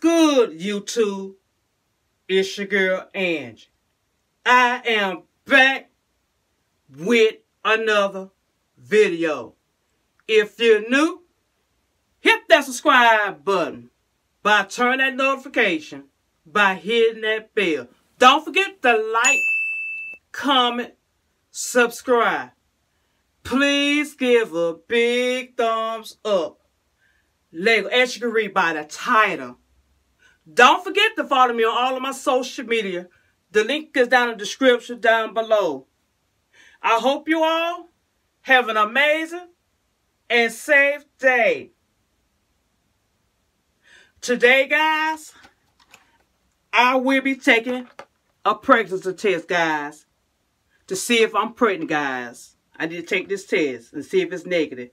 Good, YouTube? It's your girl, Angie. I am back with another video. If you're new, hit that subscribe button by turning that notification by hitting that bell. Don't forget to like, comment, subscribe. Please give a big thumbs up. Lego, as you can read by the title. Don't forget to follow me on all of my social media. The link is down in the description down below. I hope you all have an amazing and safe day. Today, guys, I will be taking a pregnancy test, guys, to see if I'm pregnant, guys. I need to take this test and see if it's negative.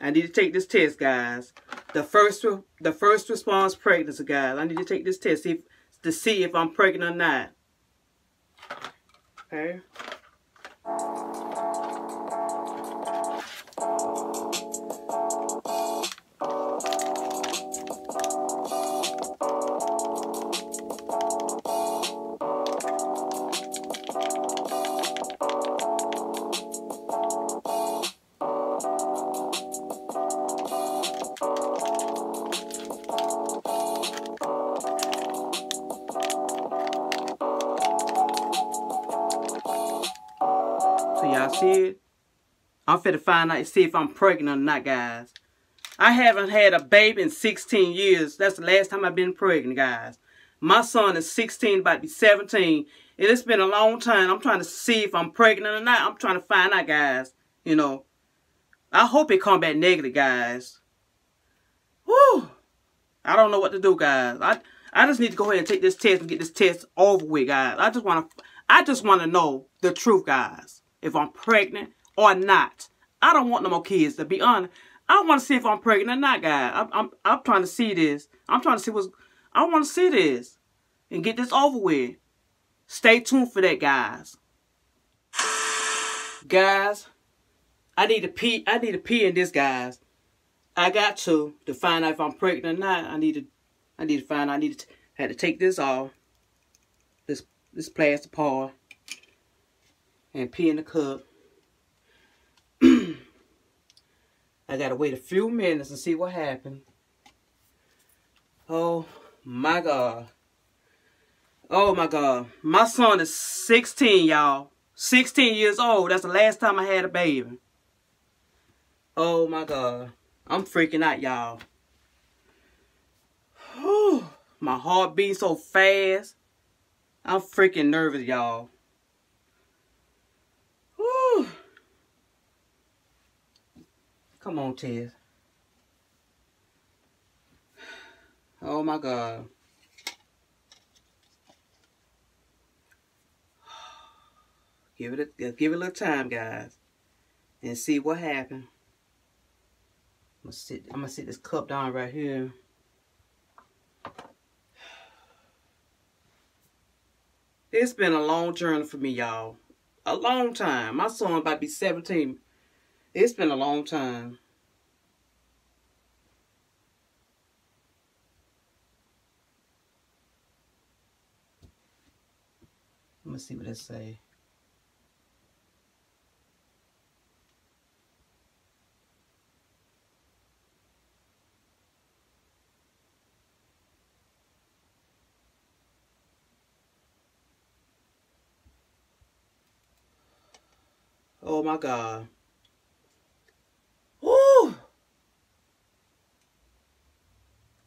I need to take this test, guys. The first the first response pregnancy, guys. I need to take this test if, to see if I'm pregnant or not. Okay. Y'all see it? I'm finna find out see if I'm pregnant or not, guys. I haven't had a baby in 16 years. That's the last time I've been pregnant, guys. My son is 16, about to be 17. And it's been a long time. I'm trying to see if I'm pregnant or not. I'm trying to find out, guys. You know. I hope it come back negative, guys. Whew. I don't know what to do, guys. I I just need to go ahead and take this test and get this test over with, guys. I just want to I just want to know the truth, guys if I'm pregnant or not. I don't want no more kids, to be honest. I want to see if I'm pregnant or not, guys. I'm, I'm, I'm trying to see this. I'm trying to see what's... I want to see this and get this over with. Stay tuned for that, guys. Guys, I need to pee. I need to pee in this, guys. I got to to find out if I'm pregnant or not. I need to. I need to find. Out. I need to. Had to take this off. This this plaster part and pee in the cup. I gotta wait a few minutes and see what happened. Oh my God. Oh my God. My son is 16, y'all. 16 years old. That's the last time I had a baby. Oh my God. I'm freaking out, y'all. My heart beats so fast. I'm freaking nervous, y'all. Come on, Tez. Oh my God. Give it a give it a little time, guys, and see what happened. I'm gonna sit. I'm gonna sit this cup down right here. It's been a long journey for me, y'all. A long time. My son about to be 17 it's been a long time. Let me see what it say. Oh my God.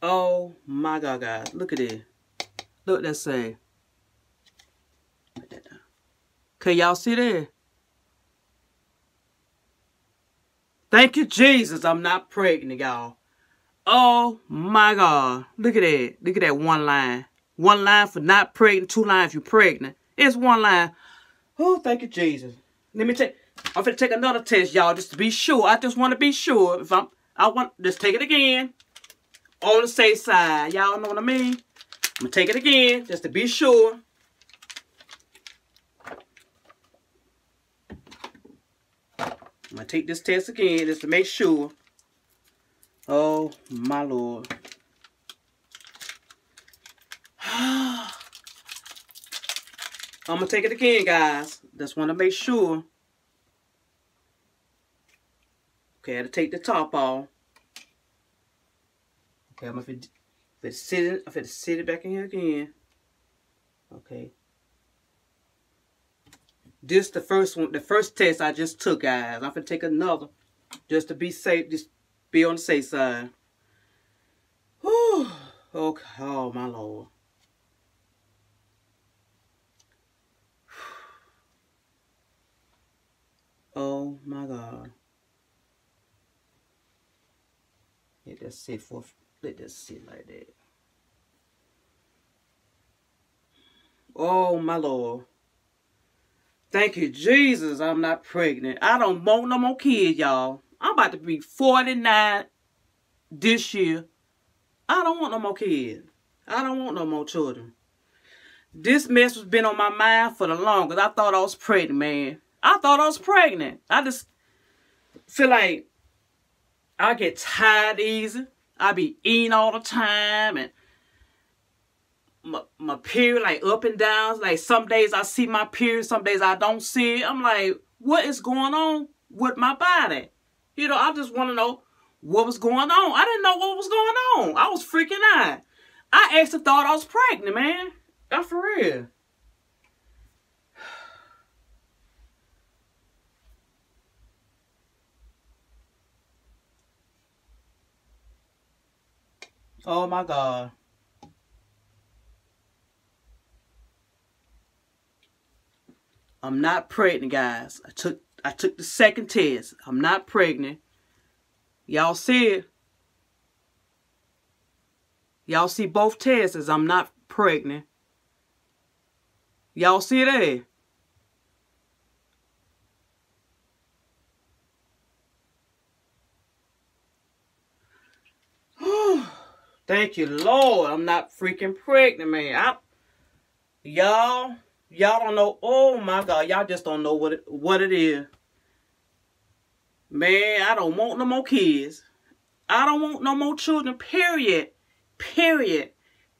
Oh my God, guys. Look at it. Look, let's say. Can y'all see that? Thank you, Jesus. I'm not pregnant, y'all. Oh my God. Look at that. Look at that one line. One line for not pregnant. Two lines you're pregnant. It's one line. Oh, thank you, Jesus. Let me take. I'm gonna take another test, y'all, just to be sure. I just want to be sure. If I'm, I want, just take it again on the safe side. Y'all know what I mean? I'm going to take it again just to be sure. I'm going to take this test again just to make sure. Oh, my Lord. I'm gonna take it again, guys. Just want to make sure. Okay, I had to take the top off. Okay, I'm gonna fit, sit it. It back in here again. Okay. This the first one, the first test I just took, guys. I'm gonna take another just to be safe, just be on the safe side. Whew. Okay. Oh my lord. Oh my God. Let that sit for, let that sit like that. Oh my Lord. Thank you, Jesus, I'm not pregnant. I don't want no more kids, y'all. I'm about to be 49 this year. I don't want no more kids. I don't want no more children. This mess has been on my mind for the longest. I thought I was pregnant, man. I thought I was pregnant. I just feel like I get tired easy. I be eating all the time and my, my period like up and down. Like some days I see my period, some days I don't see it. I'm like, what is going on with my body? You know, I just want to know what was going on. I didn't know what was going on. I was freaking out. I actually thought I was pregnant, man. That's for real. Oh my God. I'm not pregnant, guys. I took I took the second test. I'm not pregnant. Y'all see it? Y'all see both tests I'm not pregnant. Y'all see that? Thank you, Lord. I'm not freaking pregnant, man. I, y'all, y'all don't know. Oh my God, y'all just don't know what it, what it is. Man, I don't want no more kids. I don't want no more children. Period. Period.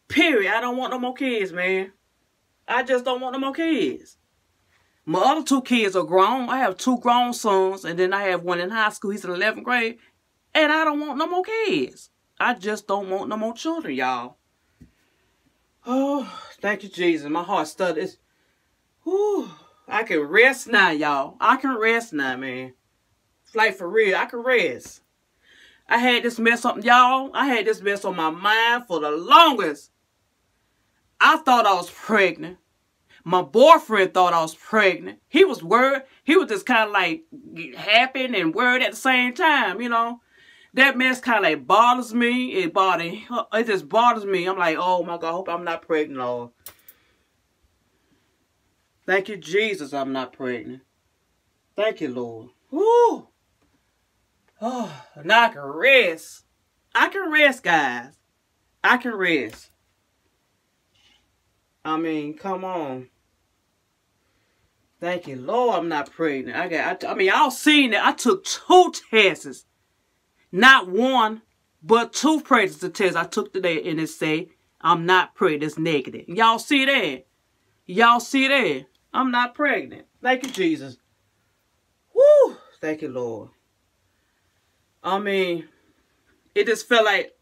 Period. I don't want no more kids, man. I just don't want no more kids. My other two kids are grown. I have two grown sons, and then I have one in high school. He's in 11th grade. And I don't want no more kids. I just don't want no more children, y'all. Oh, thank you, Jesus. My heart stutters. Whew. I can rest now, y'all. I can rest now, man. Like, for real, I can rest. I had this mess up, y'all. I had this mess on my mind for the longest. I thought I was pregnant. My boyfriend thought I was pregnant. He was worried. He was just kind of like happy and worried at the same time, you know that mess kind of bothers me. It body, it just bothers me. I'm like, oh my God, I hope I'm not pregnant, Lord. Thank you, Jesus, I'm not pregnant. Thank you, Lord. Woo! Oh, now I can rest. I can rest, guys. I can rest. I mean, come on. Thank you, Lord, I'm not pregnant. I got, I, I mean, I've seen it. I took two tests not one, but two pregnancy tests I took today and it say I'm not pregnant. It's negative. Y'all see that? Y'all see that? I'm not pregnant. Thank you, Jesus. Woo! Thank you, Lord. I mean, it just felt like,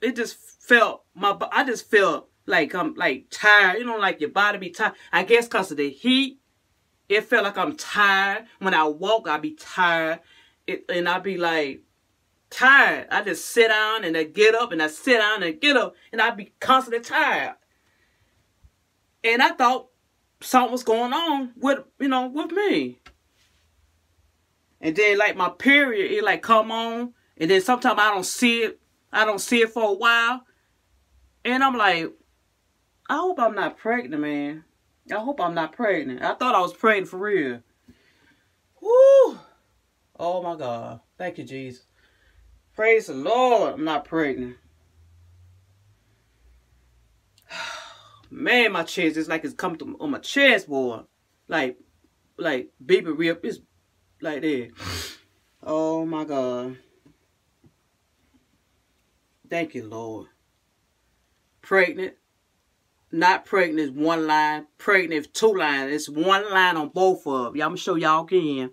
it just felt, my, I just felt like I'm like tired. You know, like your body be tired. I guess because of the heat, it felt like I'm tired. When I walk, I be tired. It, and I be like, tired. I just sit down and I get up and I sit down and get up and I be constantly tired. And I thought something was going on with, you know, with me. And then like my period, it like come on. And then sometimes I don't see it. I don't see it for a while. And I'm like, I hope I'm not pregnant, man. I hope I'm not pregnant. I thought I was pregnant for real. Woo! Oh my God. Thank you, Jesus. Praise the Lord, I'm not pregnant. Man, my chest, it's like it's come to on my chest, boy. Like, like baby rip is like that. Oh my God. Thank you, Lord. Pregnant. not pregnant is one line. Pregnant is two lines. It's one line on both of. Y'all, I'm going to show y'all again.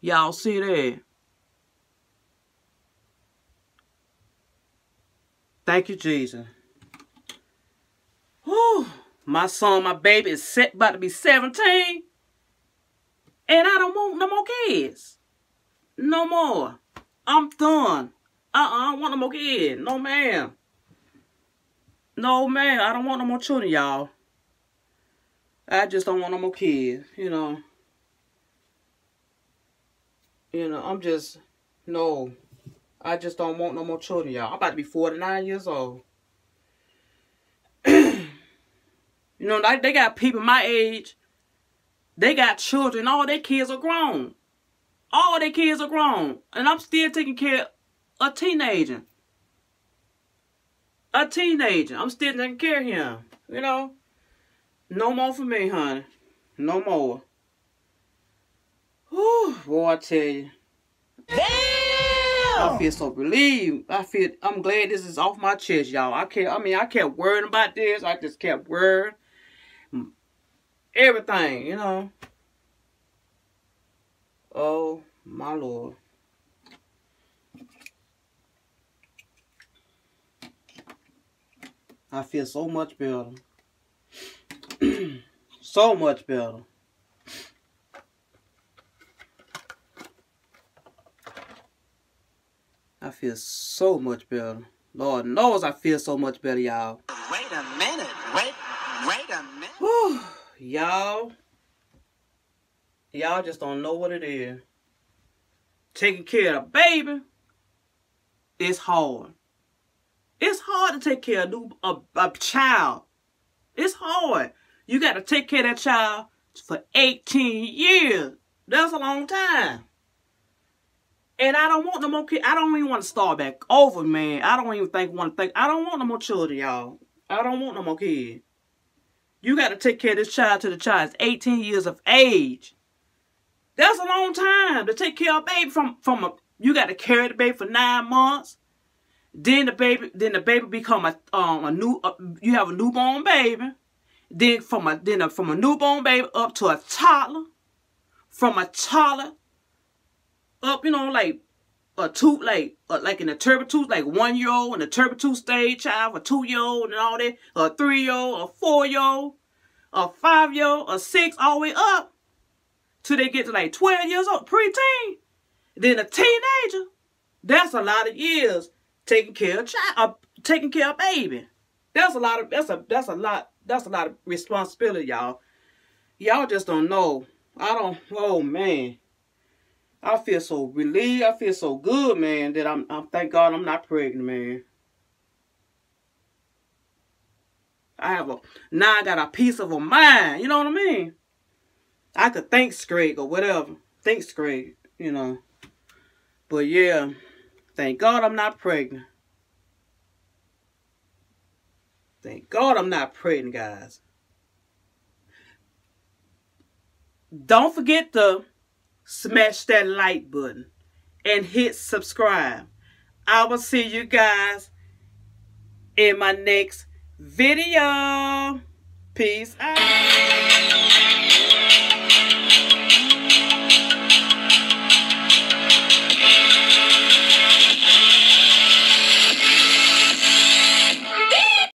Y'all see that? Thank you, Jesus. Whew. My son, my baby is set, about to be 17. And I don't want no more kids. No more. I'm done. Uh-uh, I don't want no more kids. No, ma'am. No, man, I don't want no more children, y'all. I just don't want no more kids, you know. You know, I'm just, no. I just don't want no more children, y'all. I'm about to be 49 years old. you know, they, they got people my age. They got children. All their kids are grown. All their kids are grown. And I'm still taking care of a teenager a teenager. I'm still taking care of him. You know? No more for me, honey. No more. Whew, boy, I tell you. Damn! I feel so relieved. I feel, I'm glad this is off my chest, y'all. I can't, I mean, I kept worrying about this. I just kept worrying. Everything, you know. Oh, my Lord. I feel so much better. so much better. I feel so much better. Lord knows I feel so much better, y'all. Wait a minute. Wait, wait a minute. Y'all, y'all just don't know what it is. Taking care of a baby is hard. It's hard to take care of a, a child. It's hard. You got to take care of that child for 18 years. That's a long time. And I don't want no more kids. I don't even want to start back over, man. I don't even think want to think. I don't want no more children, y'all. I don't want no more kids. You got to take care of this child till the child is 18 years of age. That's a long time to take care of a baby from, from a, you got to carry the baby for nine months. Then the baby, then the baby become a um a new. Uh, you have a newborn baby. Then from a then a, from a newborn baby up to a toddler. From a toddler up, you know, like a two, like uh, like in a turbo tooth, like one year old and a turbo two stage child, a two year old and all that, a three year old, a four year old, a five year old, a six, all the way up till they get to like twelve years old, preteen. Then a teenager. That's a lot of years taking care of child, uh, taking care of baby. That's a lot of that's a that's a lot that's a lot of responsibility, y'all. Y'all just don't know. I don't. Oh man, I feel so relieved. I feel so good, man. That I'm. I'm thank God I'm not pregnant, man. I have a now. I got a piece of a mind. You know what I mean? I could think straight or whatever. Think straight, you know. But yeah. Thank God I'm not pregnant. Thank God I'm not pregnant, guys. Don't forget to smash that like button and hit subscribe. I will see you guys in my next video. Peace out.